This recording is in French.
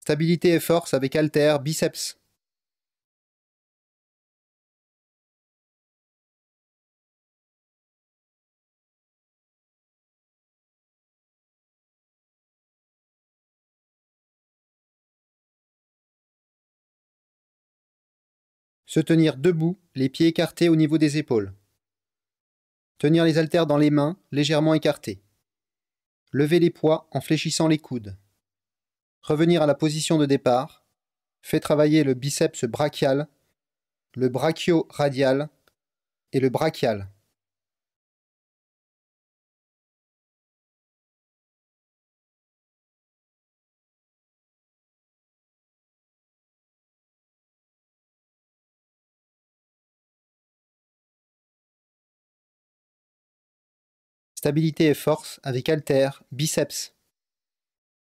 Stabilité et force avec halter, biceps. Se tenir debout, les pieds écartés au niveau des épaules. Tenir les haltères dans les mains, légèrement écartés. Lever les poids en fléchissant les coudes. Revenir à la position de départ. Fait travailler le biceps brachial, le brachio-radial et le brachial. Stabilité et force avec haltère, biceps.